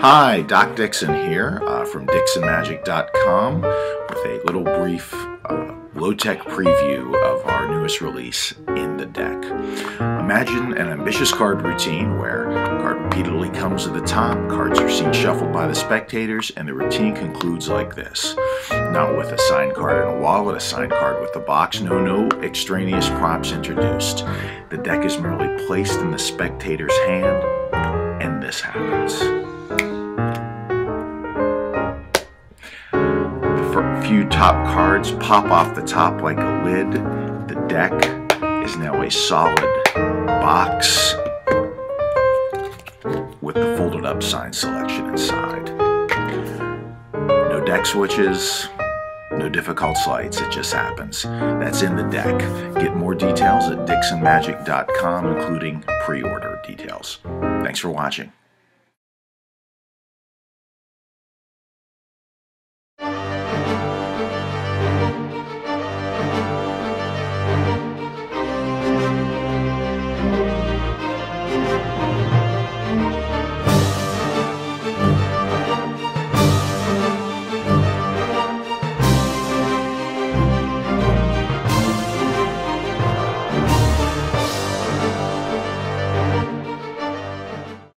Hi, Doc Dixon here uh, from DixonMagic.com with a little brief uh, low-tech preview of our newest release, In the Deck. Imagine an ambitious card routine where a card repeatedly comes to the top, cards are seen shuffled by the spectators, and the routine concludes like this. Not with a signed card in a wallet, a signed card with the box, no, no extraneous props introduced. The deck is merely placed in the spectator's hand, and this happens. Top cards pop off the top like a lid. The deck is now a solid box with the folded up sign selection inside. No deck switches, no difficult slides, it just happens. That's in the deck. Get more details at DixonMagic.com, including pre-order details. Thanks for watching.